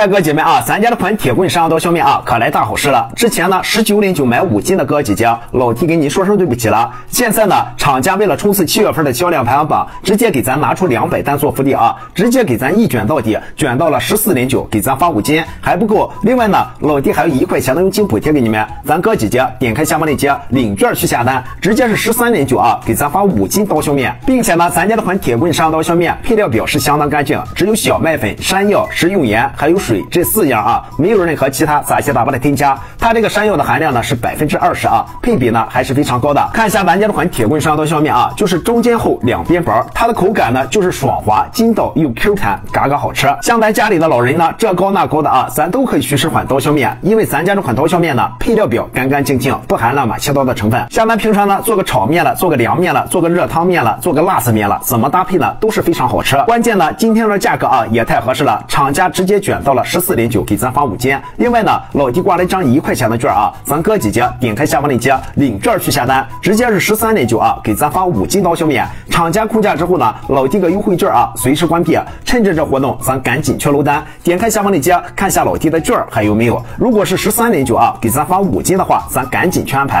来哥姐妹啊，咱家的款铁棍山药刀削面啊，可来大好事了。之前呢十九点九买五斤的哥姐姐，老弟给您说声对不起了。现在呢，厂家为了冲刺七月份的销量排行榜，直接给咱拿出两百单做福利啊，直接给咱一卷到底，卷到了十四点九，给咱发五斤还不够。另外呢，老弟还有一块钱的佣金补贴给你们。咱哥姐姐点开下方链接领券去下单，直接是十三点九啊，给咱发五斤刀削面，并且呢，咱家的款铁棍山药刀削面配料表是相当干净，只有小麦粉、山药、食用盐还有水水这四样啊，没有任何其他杂七杂八的添加。它这个山药的含量呢是百分之二十啊，配比呢还是非常高的。看一下咱家这款铁棍山药刀削面啊，就是中间厚两边薄，它的口感呢就是爽滑筋道又 Q 弹，嘎嘎好吃。像咱家里的老人呢，这高那高的啊，咱都可以去吃款刀削面，因为咱家这款刀削面呢，配料表干干净净，不含乱七八糟的成分。像咱平常呢做个炒面了，做个凉面了，做个热汤面了，做个辣子面了，怎么搭配呢都是非常好吃。关键呢，今天的价格啊也太合适了，厂家直接卷到到了十四点九，给咱发五斤。另外呢，老弟挂了一张一块钱的券啊，咱哥姐姐点开下方链接领券去下单，直接是十三点九啊，给咱发五斤刀削面。厂家控价之后呢，老弟个优惠券啊，随时关闭，趁着这活动，咱赶紧去搂单。点开下方链接看下老弟的券还有没有？如果是十三点九啊，给咱发五斤的话，咱赶紧去安排。